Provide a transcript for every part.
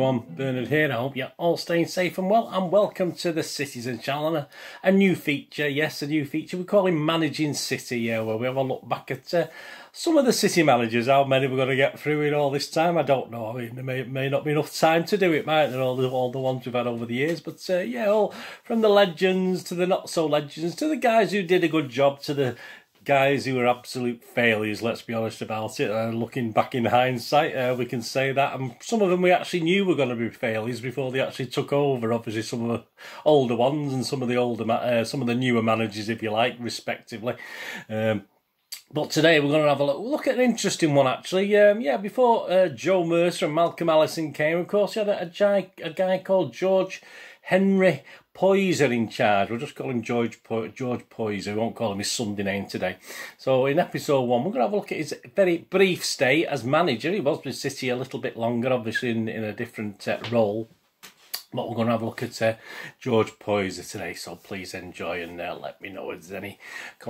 everyone, Bernard here. I hope you're all staying safe and well, and welcome to the Citizen Channel. A new feature, yes, a new feature. We call him Managing City, yeah, where we have a look back at uh, some of the city managers. How many we're going to get through in all this time, I don't know. I mean, there may, may not be enough time to do it, might there? All the, all the ones we've had over the years, but uh, yeah, all from the legends to the not so legends to the guys who did a good job to the guys who were absolute failures, let's be honest about it. Uh, looking back in hindsight, uh, we can say that. And some of them we actually knew were going to be failures before they actually took over. Obviously, some of the older ones and some of the older, uh, some of the newer managers, if you like, respectively. Um, but today we're going to have a look, look at an interesting one, actually. Um, yeah, before uh, Joe Mercer and Malcolm Allison came, of course, you had a, a, guy, a guy called George Henry Poyser in charge. We'll just call him George po- George Poyser. We won't call him his Sunday name today. So in episode one, we're going to have a look at his very brief stay as manager. He was with City a little bit longer, obviously in, in a different uh, role. But we're going to have a look at uh, George Poyser today, so please enjoy and uh, let me know if there's any.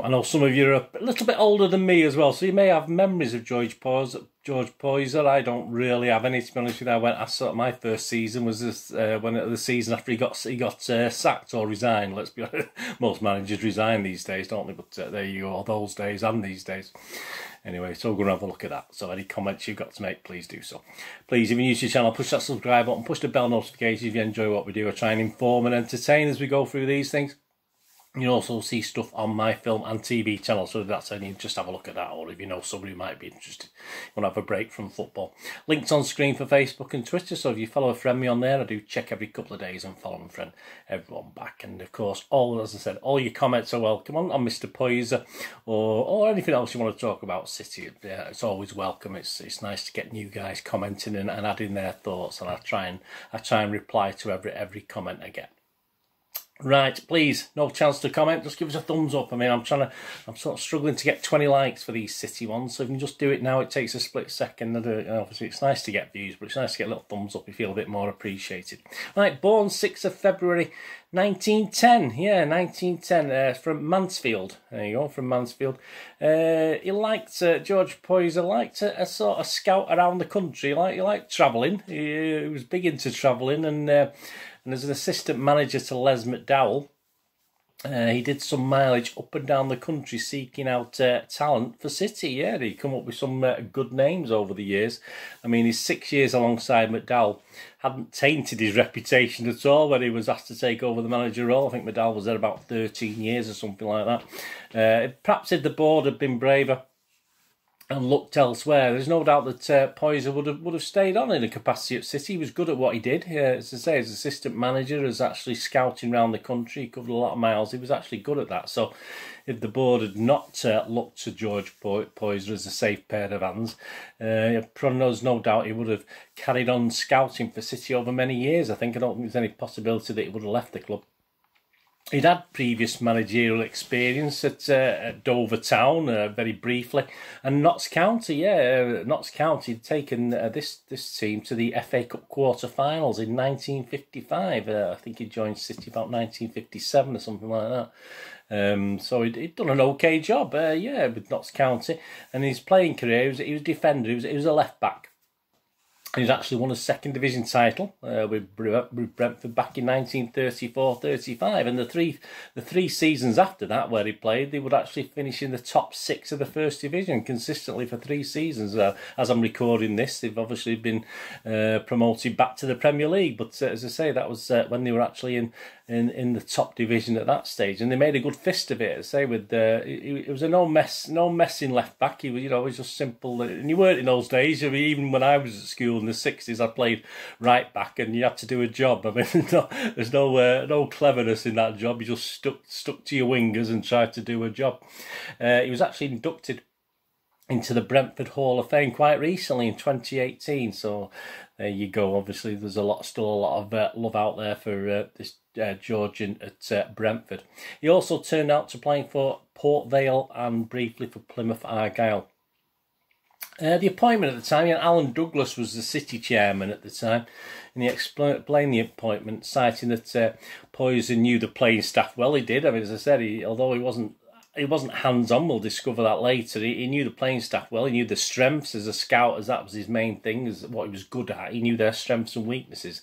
I know some of you are a little bit older than me as well, so you may have memories of George Poyser. George Poyser, I don't really have any. To be honest with you, I went. I saw my first season was this uh, when the season after he got he got uh, sacked or resigned. Let's be honest, most managers resign these days, don't they? But uh, there you go, those days and these days. Anyway, so we're to have a look at that. So any comments you've got to make, please do so. Please, if you're new to the channel, push that subscribe button, push the bell notification if you enjoy what we do. I try and inform and entertain as we go through these things. You also see stuff on my film and TV channel, so that's any just have a look at that, or if you know somebody who might be interested, you want to have a break from football. Links on screen for Facebook and Twitter, so if you follow a friend me on there, I do check every couple of days and follow a friend everyone back. And of course, all as I said, all your comments are welcome on, on Mr. Poyser or or anything else you want to talk about City. Yeah, it's always welcome. It's it's nice to get new guys commenting and, and adding their thoughts, and I try and I try and reply to every every comment I get. Right, please, no chance to comment. Just give us a thumbs up. I mean, I'm trying to, I'm sort of struggling to get 20 likes for these city ones. So if you can just do it now, it takes a split second. And Obviously, it's nice to get views, but it's nice to get a little thumbs up. You feel a bit more appreciated. Right, born 6th of February 1910. Yeah, 1910 uh, from Mansfield. There you go, from Mansfield. Uh, he liked, uh, George Poyser liked a, a, sort of scout around the country. He liked, he liked travelling. He, he, was big into travelling and uh, and as an assistant manager to Les McDowall, uh, he did some mileage up and down the country seeking out uh, talent for City. Yeah, he come up with some uh, good names over the years. I mean, his six years alongside McDowall hadn't tainted his reputation at all when he was asked to take over the manager role. I think McDowall was there about 13 years or something like that. Uh, perhaps if the board had been braver, and looked elsewhere. There's no doubt that uh, Poyser would have would have stayed on in a capacity at City. He was good at what he did. Yeah, as I say, as assistant manager, as actually scouting around the country, he covered a lot of miles. He was actually good at that. So, if the board had not uh, looked to George Poyser as a safe pair of hands, uh, no doubt he would have carried on scouting for City over many years. I think I don't think there's any possibility that he would have left the club. He'd had previous managerial experience at, uh, at Dover Town, uh, very briefly, and Notts County. Yeah, uh, Notts County had taken uh, this this team to the FA Cup quarter-finals in 1955. Uh, I think he joined City about 1957 or something like that. Um, so he'd, he'd, done an okay job, uh, yeah, with Notts County. And his playing career, he was, he was a defender, he was, he was a left back. He's actually won a second division title uh, with Brentford back in 1934-35, and the three the three seasons after that, where he played, they would actually finish in the top six of the first division consistently for three seasons. Uh, as I'm recording this, they've obviously been uh, promoted back to the Premier League, but uh, as I say, that was uh, when they were actually in in, in the top division at that stage, and they made a good fist of it. Say with the it, was a no mess, no messing left back. He was, you know, it was just simple. And you weren't in those days. I mean, even when I was at school in the sixties, I played right back, and you had to do a job. I mean, no, there's no uh, no cleverness in that job. You just stuck stuck to your wingers and tried to do a job. Uh, he was actually inducted into the Brentford Hall of Fame quite recently in 2018. So there you go. Obviously, there's a lot, still a lot of uh, love out there for uh, this uh, Georgian at uh, Brentford. He also turned out to playing for Port Vale and briefly for Plymouth Argyle. Uh, the appointment at the time, Alan Douglas was the city chairman at the time, and he explained the appointment, citing that uh, Poyser knew the playing staff well. He did. I mean, as I said, he, although he wasn't he wasn't hands on. We'll discover that later. He, he, knew the playing staff well. He knew the strengths as a scout, as that was his main thing, as what he was good at. He knew their strengths and weaknesses,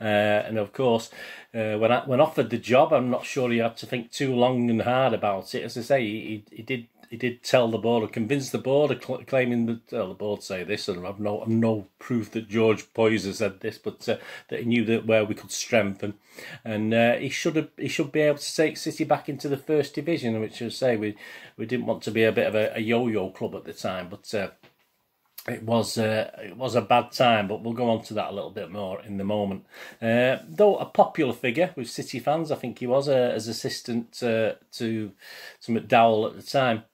uh, and of course, uh, when I, when offered the job, I'm not sure he had to think too long and hard about it. As I say, he, he did he did tell the board or convince the board, claiming that well, the board say this, and I've no I've no proof that George Poyser said this, but uh, that he knew that where we could strengthen, and uh, he should have he should be able to take City back into the first division, which I say we we didn't want to be a bit of a, a yo-yo club at the time, but. Uh, it was uh, it was a bad time, but we'll go on to that a little bit more in the moment. Uh, though a popular figure with City fans, I think he was uh, as assistant uh, to to McDowall at the time.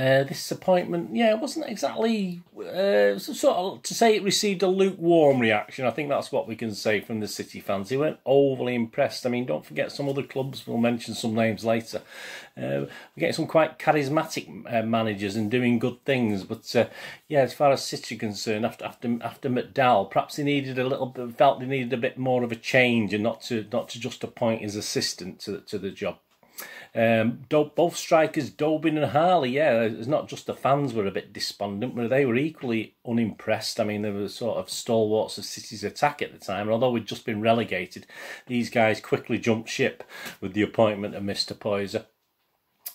Uh, this appointment, yeah, it wasn't exactly uh, sort of to say it received a lukewarm reaction. I think that's what we can say from the City fans. They weren't overly impressed. I mean, don't forget some other clubs. We'll mention some names later. Uh, we get some quite charismatic uh, managers and doing good things, but uh, yeah, as far as City concerned, after after after McDowall, perhaps they needed a little bit, felt they needed a bit more of a change and not to not to just appoint his assistant to to the job. Um, both strikers, Dobing and Harley, yeah, it's not just the fans were a bit despondent, but they were equally unimpressed. I mean, they were sort of stalwarts of City's attack at the time, and although we'd just been relegated, these guys quickly jumped ship with the appointment of Mr. Poyser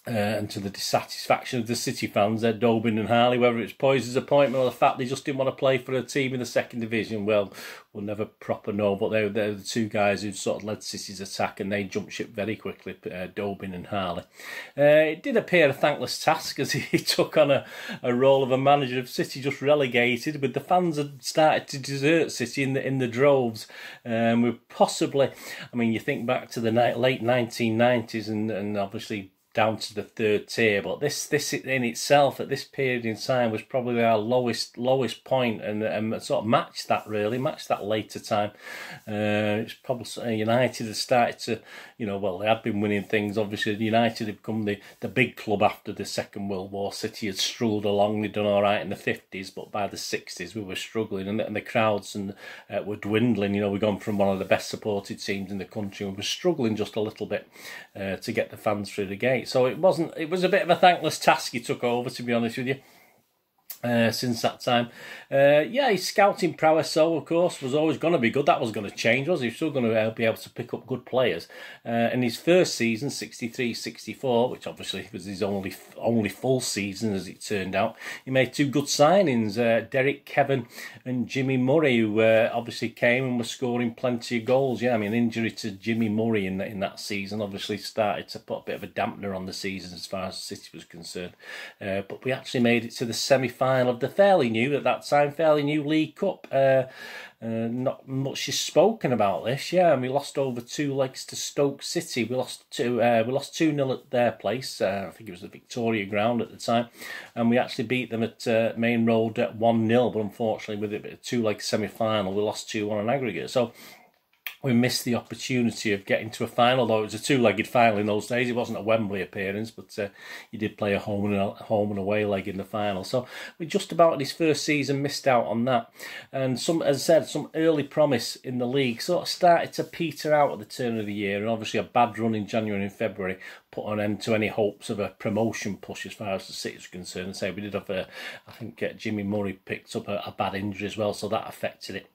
uh, and to the dissatisfaction of the City fans, uh, Dobing and Harley, whether it's Poyser's appointment or the fact they just didn't want to play for a team in the second division, well, we'll never proper know. But they're, they're the two guys who sort of led City's attack and they jumped ship very quickly, uh, Dobing and Harley. Uh, it did appear a thankless task as he took on a, a role of a manager of City just relegated, but the fans had started to desert City in the, in the droves. Um, we possibly, I mean, you think back to the late 1990s and, and obviously down to the third tier. But this this in itself at this period in time was probably our lowest lowest point and, and sort of matched that really matched that later time. Uh, it's probably uh, United had started to you know well they had been winning things. Obviously United had become the, the big club after the Second World War. City had struggled along. They'd done all right in the fifties, but by the sixties we were struggling and the, and the crowds and uh, were dwindling. You know we'd gone from one of the best supported teams in the country. and We were struggling just a little bit uh, to get the fans through the gate. So it wasn't. It was a bit of a thankless task he took over, to be honest with you. Uh, since that time. Uh, yeah, his scouting prowess, so of course, was always going to be good. That was going to change, was he? was still going to uh, be able to pick up good players. Uh, in his first season, 63-64, which obviously was his only only full season as it turned out, he made two good signings, uh, Derek Kevan and Jimmy Murray, who obviously came and were scoring plenty of goals. Yeah, I mean, injury to Jimmy Murray in, in that season obviously started to put a bit of a dampener on the season as far as City was concerned. but we actually made it to the semi-final final of the fairly new, at that time, fairly new League Cup. Uh, uh, not much is spoken about this, yeah. And we lost over two legs to Stoke City. We lost two. Uh, we lost two 0 at their place. Uh, I think it was the Victoria Ground at the time, and we actually beat them at uh, Maine Road at one 0 But unfortunately, with it a two leg semi final, we lost two on an aggregate. So we missed the opportunity of getting to a final. Though it was a two-legged final in those days, it wasn't a Wembley appearance, but uh, you did play a home and a home and away leg in the final. So we just about in his first season missed out on that. And some, as I said, some early promise in the league sort of started to peter out at the turn of the year, and obviously a bad run in January and February put an end to any hopes of a promotion push as far as the City is concerned. And say we did have a, I think uh, Jimmy Murray picked up a, a bad injury as well, so that affected it.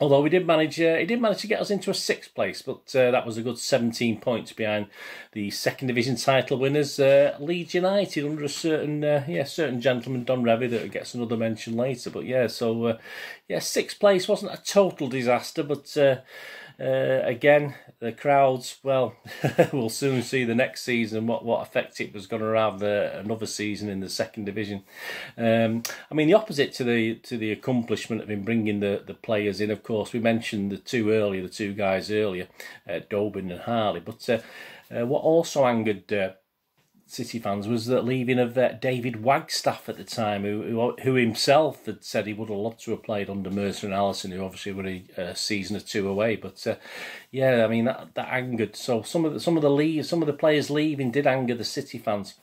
Although we did manage, uh, he did manage to get us into a sixth place, but uh, that was a good 17 points behind the second division title winners, uh, Leeds United, under a certain, uh, yeah, certain gentleman, Don Revie, that gets another mention later. But yeah, so uh, yeah, sixth place wasn't a total disaster, but uh, again, the crowds, well, we'll soon see the next season what, what effect it was going to have uh, another season in the second division. Um, I mean, the opposite to the to the accomplishment of him bringing the, the players in, of course, we mentioned the two earlier, the two guys earlier, uh, Dobing and Harley, but uh, uh, what also angered uh, City fans was the leaving of uh, David Wagstaffe at the time, who, who, who himself had said he would have loved to have played under Mercer and Allison, who obviously were a, a season or two away. But uh, yeah, I mean that, that angered. So some of the, some of the leave, some of the players leaving did anger the City fans.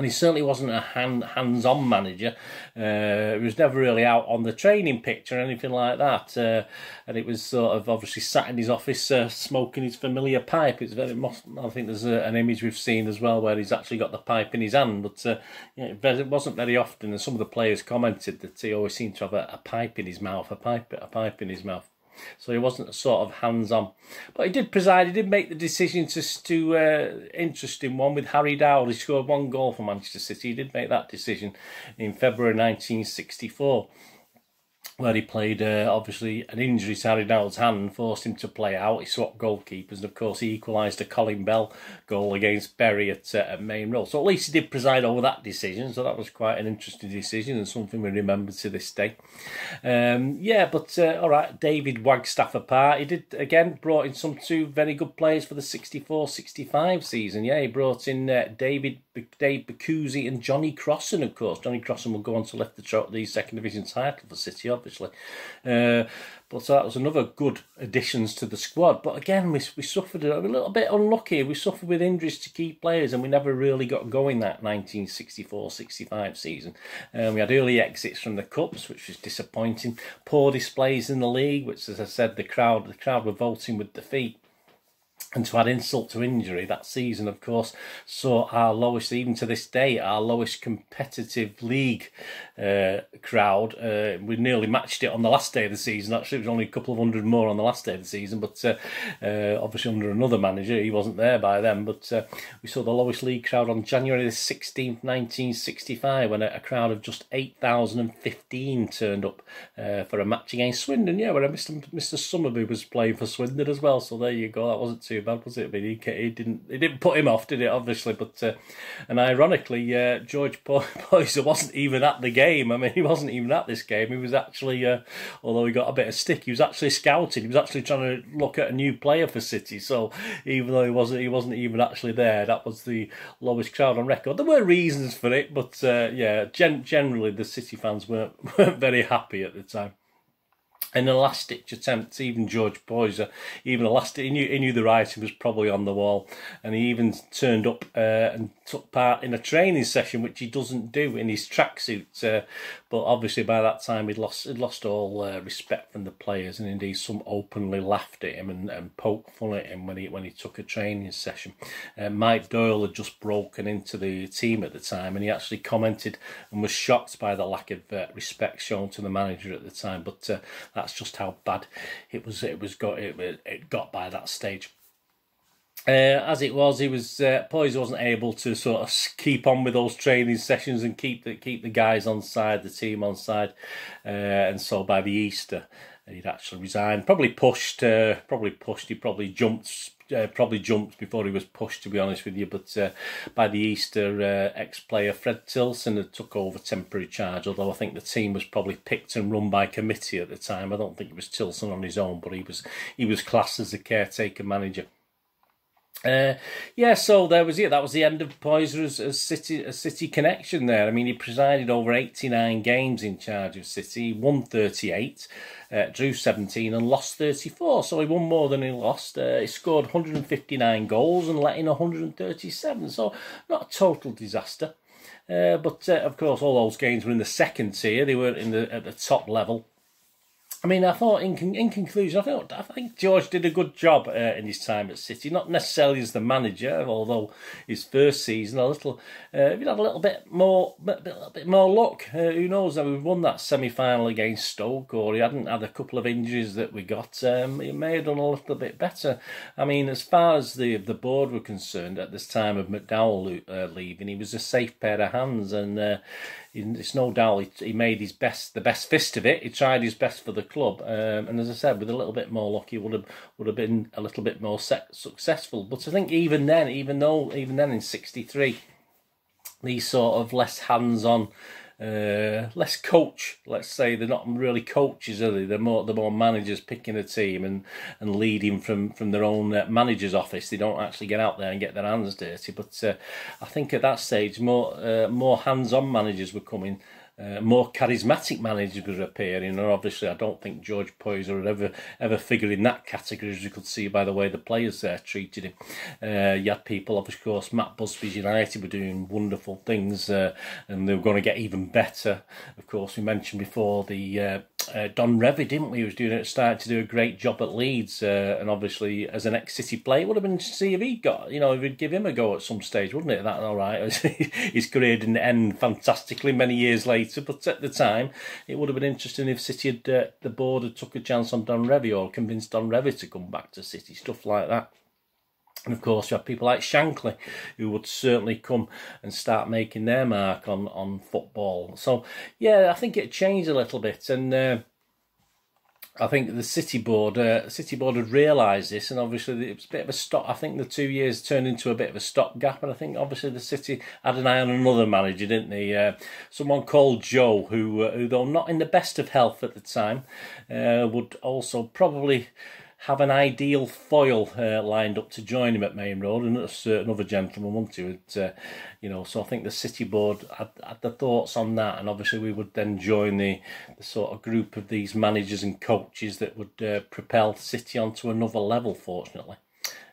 And he certainly wasn't a hand, hands-on manager. Uh, he was never really out on the training pitch or anything like that. Uh, and it was sort of obviously sat in his office uh, smoking his familiar pipe. It's very. I think there's a, an image we've seen as well where he's actually got the pipe in his hand. But uh, yeah, it wasn't very often. And some of the players commented that he always seemed to have a, a pipe in his mouth, a pipe, a pipe in his mouth so he wasn't a sort of hands on. But he did preside. He did make the decision to to uh, interesting one with Harry Dowd. He scored one goal for Manchester City. He did make that decision in February 1964 where he played uh, obviously an injury to Harry Dowd's hand forced him to play out. He swapped goalkeepers, and of course he equalised a Colin Bell goal against Bury at, uh, at Maine Road. So at least he did preside over that decision. So that was quite an interesting decision and something we remember to this day. Um, yeah, but uh, all right, David Wagstaffe apart. He did again brought in some two very good players for the 64-65 season. Yeah, he brought in uh, David Dave Bacuzzi and Johnny Crossan, of course. Johnny Crossan will go on to lift the, the second division title for City, obviously. Uh, but that was another good additions to the squad. But again, we, we suffered a little bit unlucky. We suffered with injuries to key players, and we never really got going that 1964-65 season. Um, we had early exits from the cups, which was disappointing. Poor displays in the league, which, as I said, the crowd the crowd were voting with defeat and to add insult to injury, that season, of course, saw our lowest, even to this day, our lowest competitive league uh, crowd. Uh, we nearly matched it on the last day of the season. Actually, it was only a couple of hundred more on the last day of the season, but uh, uh obviously under another manager, he wasn't there by then. But uh, we saw the lowest league crowd on January the 16th, 1965, when a, a crowd of just 8,015 turned up uh, for a match against Swindon. Yeah, where Mr. Mr. Summerbee was playing for Swindon as well. So there you go. That wasn't too bad, was it? I mean, he, he didn't it didn't put him off, did it? Obviously, but uh, and ironically, uh, George Poyser wasn't even at the game. I mean, he wasn't even at this game. He was actually, uh, although he got a bit of stick, he was actually scouting. He was actually trying to look at a new player for City. So even though he wasn't, he wasn't even actually there. That was the lowest crowd on record. There were reasons for it, but uh, yeah, gen- generally the City fans weren't weren't very happy at the time an last ditch attempt. Even George Poyser, even a last he knew he knew the writing was probably on the wall, and he even turned up uh, and took part in a training session, which he doesn't do in his tracksuit. Uh, but obviously by that time he'd lost he'd lost all uh, respect from the players, and indeed some openly laughed at him and, and poked fun at him when he when he took a training session. Uh, Mike Doyle had just broken into the team at the time, and he actually commented and was shocked by the lack of uh, respect shown to the manager at the time. But uh, that's just how bad it was. It was got it, it got by that stage. Uh, as it was, he was uh, Poyser wasn't able to sort of keep on with those training sessions and keep the keep the guys on side, the team on side, uh, and so by the Easter, he'd actually resigned. Probably pushed, uh, probably pushed. He probably jumped uh, probably jumped before he was pushed, to be honest with you. But uh, by the Easter, uh, ex-player Fred Tilson had took over temporary charge. Although I think the team was probably picked and run by committee at the time. I don't think it was Tilson on his own, but he was he was classed as a caretaker manager. Uh, yeah, so there was it. That was the end of Poyser's a City a City connection there. I mean, he presided over eighty nine games in charge of City, won thirty eight, uh, drew seventeen, and lost thirty four. So he won more than he lost. Uh, he scored one hundred and fifty nine goals and let in one hundred and thirty seven. So not a total disaster. Uh, but uh, of course, all those games were in the second tier. They weren't in the at the top level. I mean, I thought in in conclusion, I thought I think George did a good job uh, in his time at City. Not necessarily as the manager, although his first season a little, uh, if he had a little bit more, a little bit more luck, uh, who knows? That we won that semi final against Stoke, or he hadn't had a couple of injuries that we got. Um, he may have done a little bit better. I mean, as far as the the board were concerned at this time of McDowall uh, leaving, he was a safe pair of hands, and uh, it's no doubt he, he, made his best, the best fist of it. He tried his best for the club, um, and as I said, with a little bit more luck, he would have would have been a little bit more successful. But I think even then, even though even then in '63, these sort of less hands-on uh, less coach. Let's say they're not really coaches, are they? They're more they're more managers picking a team and, and leading from from their own uh, manager's office. They don't actually get out there and get their hands dirty. But uh, I think at that stage, more uh, more hands on managers were coming. Uh, more charismatic managers appearing, and obviously I don't think George Poyser would ever ever figure in that category, as you could see by the way the players there treated him. Uh, you had people, of course, Matt Busby's United were doing wonderful things, uh, and they were going to get even better. Of course, we mentioned before the uh, Don Revie, didn't we? He was doing it, starting to do a great job at Leeds, uh, and obviously as an ex-City player, it would have been to see if he got, you know, if we'd give him a go at some stage, wouldn't it? That all right? His career didn't end fantastically many years later, but at the time, it would have been interesting if City had uh, the board had took a chance on Don Revie or convinced Don Revie to come back to City, stuff like that. And of course, you have people like Shankly, who would certainly come and start making their mark on, on football. So, yeah, I think it changed a little bit. And uh, I think the City Board, uh, City Board had realised this, and obviously it was a bit of a stop. I think the two years turned into a bit of a stopgap, and I think obviously the City had an eye on another manager, didn't they? Uh, someone called Joe, who, uh, who though not in the best of health at the time, uh, would also probably have an ideal foil uh, lined up to join him at Maine Road, and a certain other gentleman, wouldn't uh, you know, so I think the City Board had, had, the thoughts on that, and obviously we would then join the, the sort of group of these managers and coaches that would uh, propel City onto another level, fortunately.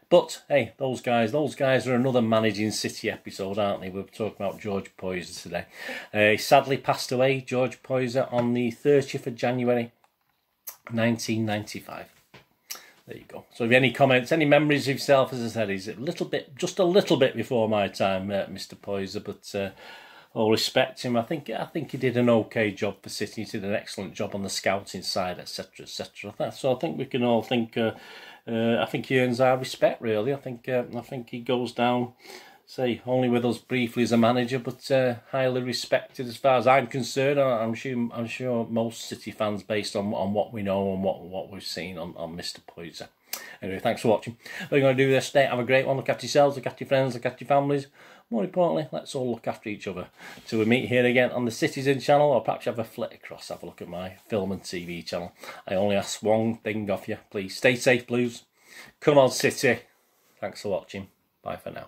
But hey, those guys, those guys are another managing City episode, aren't they? We are talking about George Poyser today. Uh, he sadly passed away, George Poyser, on the 30th of January, 1995. There you go. So, if any comments, any memories of yourself, as I said, he's a little bit, just a little bit before my time, uh, Mr. Poyser, but uh, all respect him. I think I think he did an okay job for City. He did an excellent job on the scouting side, etc., etc. So, I think we can all think. Uh, uh, I think he earns our respect. Really, I think uh, I think he goes down say only with us briefly as a manager, but uh, highly respected as far as I'm concerned. I'm sure I'm sure most City fans, based on on what we know and what what we've seen on on Mr. Poyser. Anyway, thanks for watching. We're going to do this today. Have a great one. Look after yourselves, look after your friends, look after your families. More importantly, let's all look after each other. Till we meet here again on the Citizen channel, or perhaps have a flick across, have a look at my film and TV channel. I only ask one thing of you. Please stay safe, Blues. Come on, City. Thanks for watching. Bye for now.